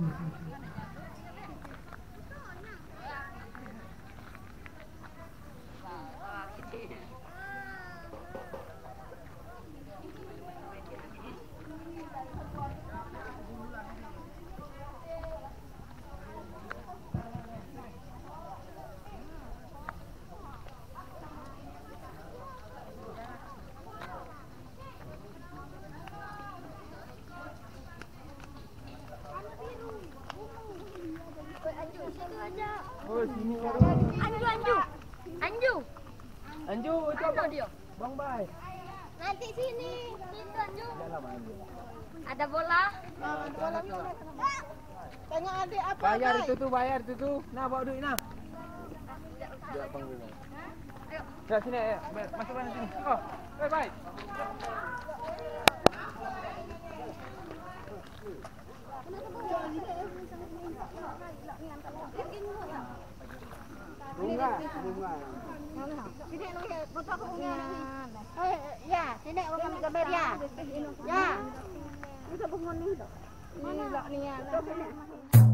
Mm-hmm. Ada bola? Tanya adik apa? Bayar Bay? itu tuh, bayar itu tuh. Nah, bawa duit nah. Panggil. Ya sini ya, masuk ke sini. Oh, bye bye. Bunga, bunga. Sini lu ya, foto aku punya ini. Eh, ya, sini aku ambil gambar ya. Ya. Ini tak bunga ni dok. Ini dok ni ya.